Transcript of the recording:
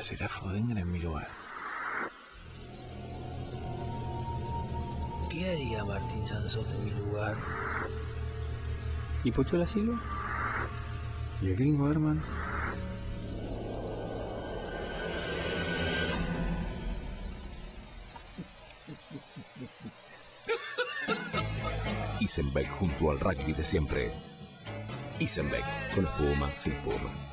hacer a en mi lugar. ¿Qué haría Martín Sansón en mi lugar? ¿Y Pocho Silva? ¿Y el gringo Herman? Isenbeck junto al rugby de siempre. Isenbeck, con espuma, sin espuma.